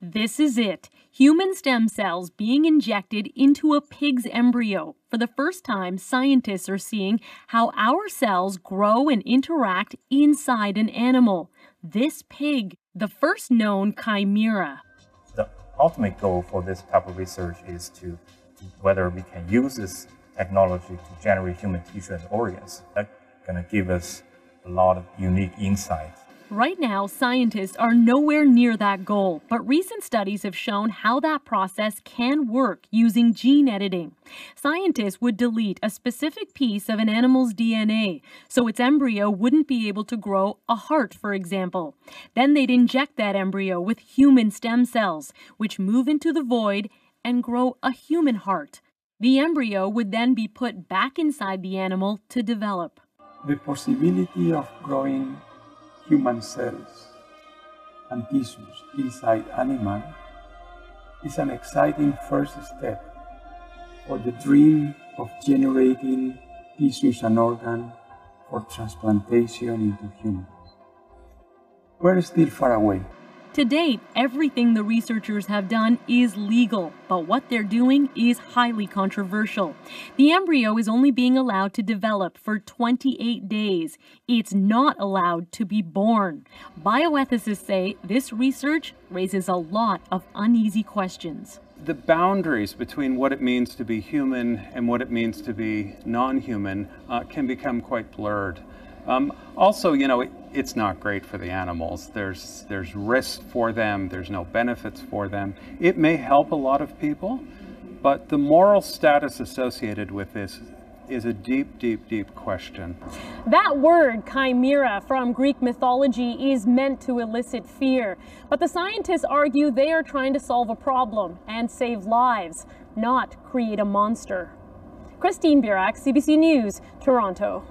This is it human stem cells being injected into a pig's embryo. For the first time, scientists are seeing how our cells grow and interact inside an animal. This pig, the first known chimera. The ultimate goal for this type of research is to, whether we can use this technology to generate human tissue and organs. That's going to give us a lot of unique insights Right now, scientists are nowhere near that goal, but recent studies have shown how that process can work using gene editing. Scientists would delete a specific piece of an animal's DNA so its embryo wouldn't be able to grow a heart, for example. Then they'd inject that embryo with human stem cells, which move into the void and grow a human heart. The embryo would then be put back inside the animal to develop. The possibility of growing human cells and tissues inside animal is an exciting first step for the dream of generating tissues and organs for transplantation into humans. We're still far away. To date, everything the researchers have done is legal, but what they're doing is highly controversial. The embryo is only being allowed to develop for 28 days. It's not allowed to be born. Bioethicists say this research raises a lot of uneasy questions. The boundaries between what it means to be human and what it means to be non human uh, can become quite blurred. Um, also, you know, it's not great for the animals. There's, there's risk for them, there's no benefits for them. It may help a lot of people, but the moral status associated with this is a deep, deep, deep question. That word, chimera, from Greek mythology, is meant to elicit fear. But the scientists argue they are trying to solve a problem and save lives, not create a monster. Christine Birak, CBC News, Toronto.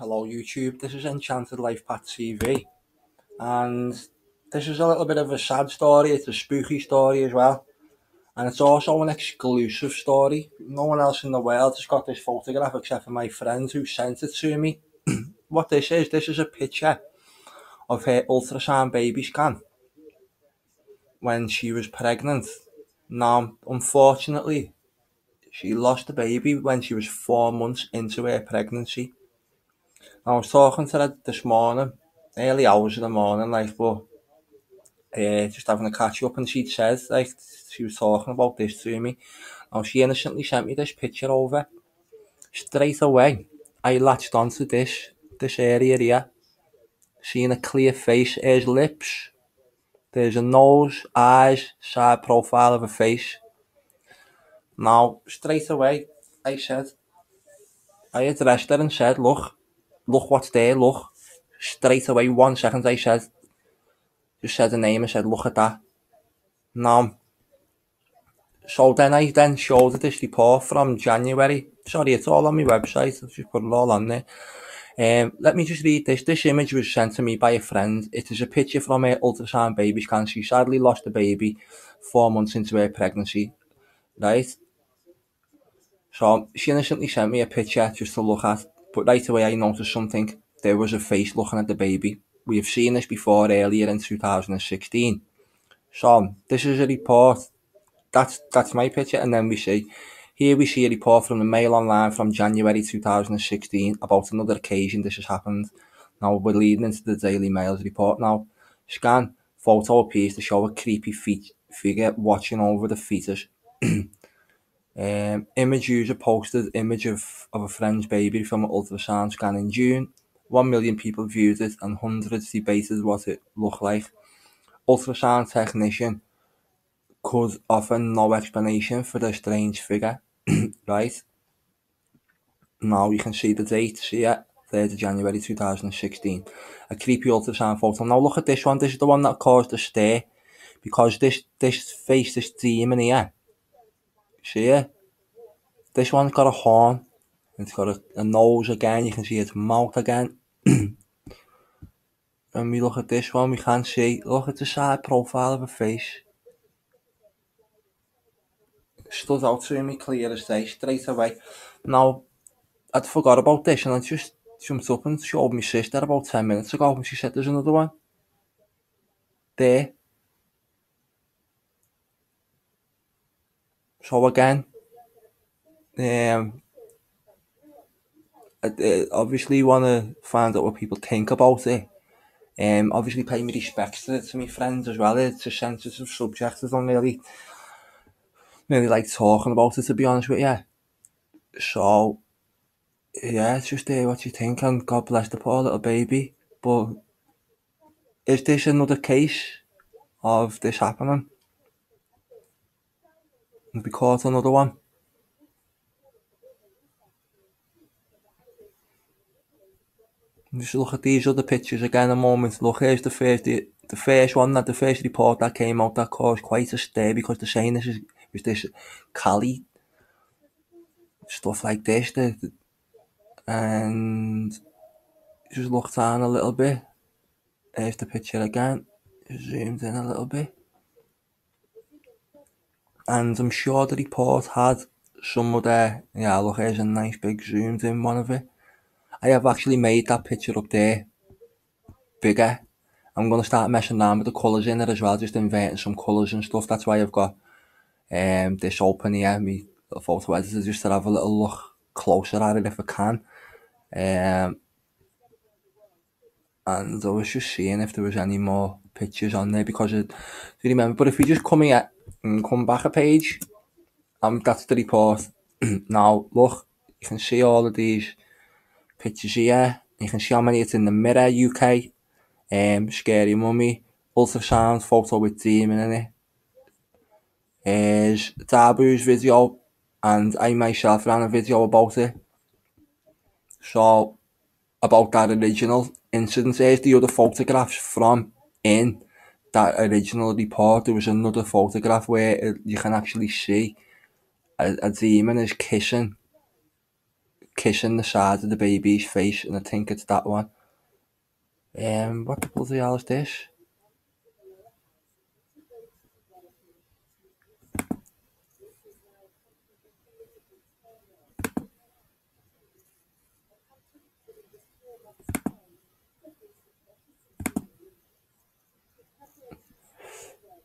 Hello YouTube, this is Enchanted Life Path TV and this is a little bit of a sad story, it's a spooky story as well and it's also an exclusive story. No one else in the world has got this photograph except for my friends who sent it to me. what this is, this is a picture of her ultrasound baby scan when she was pregnant. Now, unfortunately, she lost the baby when she was four months into her pregnancy I was talking to her this morning, early hours of the morning, like, but uh, just having a catch up, and she'd said, like, she was talking about this to me. Now, she innocently sent me this picture over. Straight away, I latched onto this, this area here. Seeing a clear face, there's lips, there's a nose, eyes, side profile of a face. Now, straight away, I said, I addressed her and said, look, look what's there, look. Straight away, one second I said, just said the name and said, look at that. Now, so then I then showed this report from January. Sorry, it's all on my website. I've just put it all on there. Um, let me just read this. This image was sent to me by a friend. It is a picture from her ultrasound baby scan. She sadly lost the baby four months into her pregnancy. Right? So she innocently sent me a picture just to look at. But right away I noticed something. There was a face looking at the baby. We have seen this before earlier in 2016. So this is a report. That's that's my picture, and then we see here we see a report from the Mail Online from January 2016 about another occasion this has happened. Now we're leading into the Daily Mail's report now. Scan photo appears to show a creepy feet, figure watching over the fetus. Um, image user posted image of, of a friend's baby from an ultrasound scan in June. One million people viewed it and hundreds debated what it looked like. Ultrasound technician could offer no explanation for the strange figure. right? Now you can see the date here, 3rd of January 2016. A creepy ultrasound photo. Now look at this one. This is the one that caused the stare. Because this this face, this demon here, See it? This one's got a horn. It's got a, nose again. You can see its mouth again. and we look at this one, we can't see. Look at the side profile of a face. Stood out to me clear as day, straight away. Now, I'd forgot about this and I just jumped up and showed my sister about 10 minutes ago and she said there's another one. There. Again, um, I, I obviously want to find out what people think about it. Um, obviously pay my respects to, to my friends as well. It's a sensitive subject. I don't really, really like talking about it, to be honest with you. So, yeah, it's just uh, what you think, and God bless the poor little baby. But is this another case of this happening? Be caught another one? Just look at these other pictures again a moment. Look, here's the first, the, the first one, that the first report that came out that caused quite a stir because they're saying this is, is this Cali, stuff like this, the, the, and just look down a little bit. There's the picture again, zoomed in a little bit. And I'm sure the report had some of the, yeah, look, here's a nice big zoomed in one of it. I have actually made that picture up there bigger. I'm going to start messing around with the colours in it as well, just inventing some colours and stuff. That's why I've got um, this open here, me photo editor, just to have a little look closer at it if I can. Um, and I was just seeing if there was any more pictures on there because it, if you remember, but if you just come here and come back a page, um, that's the report. now, look, you can see all of these pictures here. You can see how many it's in the Mirror UK, um, Scary Mummy, Ultrasound, photo with Demon in it. There's Tabu's video, and I myself ran a video about it. So, about that original incident. There's the other photographs from in that original report. There was another photograph where you can actually see a, a demon is kissing kissing the side of the baby's face, and I think it's that one. Um, what the bloody hell is this?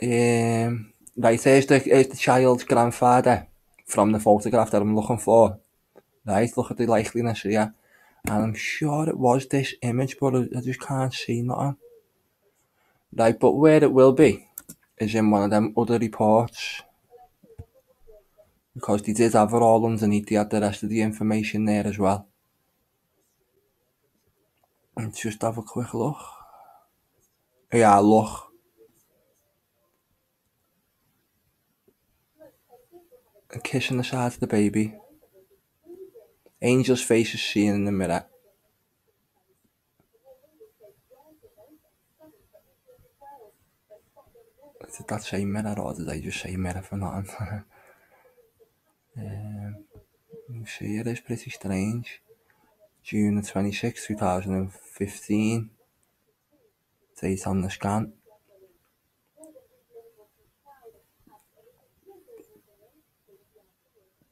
Um, right, here's the, here's the child's grandfather from the photograph that I'm looking for. Right, look at the likeliness here. And I'm sure it was this image, but I just can't see nothing. Right, but where it will be is in one of them other reports. Because they did have it all underneath, they had the rest of the information there as well. Let's just have a quick look. Yeah, look. A kiss on the side of the baby. Angel's face is seen in the mirror. Did that say mirror or did I just say mirror for nothing? um, see, it is pretty strange. June the 26th, 2015. Date on the scan.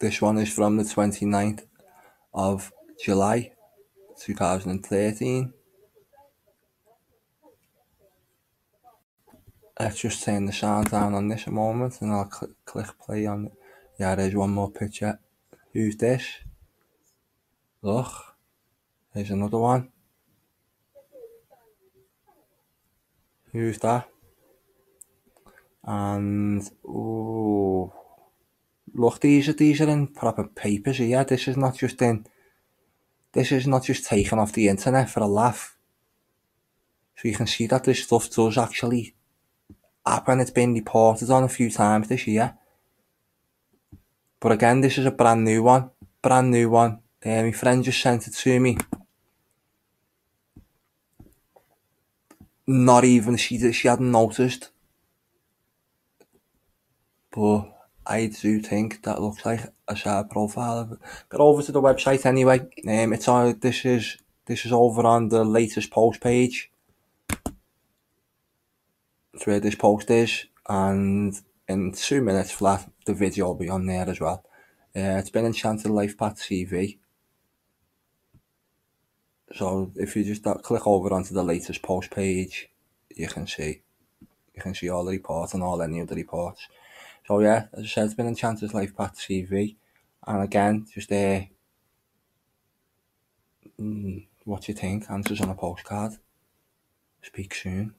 This one is from the 29th of July 2013. Let's just turn the sound down on this a moment and I'll cl click play on it. Yeah, there's one more picture. Who's this? Look, there's another one. Who's that? And, oh, look, these are, these are in proper papers here. This is not just in, this is not just taken off the internet for a laugh. So you can see that this stuff does actually happen. It's been reported on a few times this year. But again, this is a brand new one. Brand new one. Uh, my friend just sent it to me. Not even, she, she hadn't noticed. But I do think that looks like a sharp profile. Get over to the website anyway. Um, it's on. This is this is over on the latest post page. It's where this post is, and in two minutes flat, the video will be on there as well. Uh, it's been Enchanted Life Path TV. So if you just click over onto the latest post page, you can see you can see all the reports and all any of the reports. So yeah, as I said, it's been Enchanted Life Path TV, and again, just uh, mm, what do you think? Answers on a postcard. Speak soon.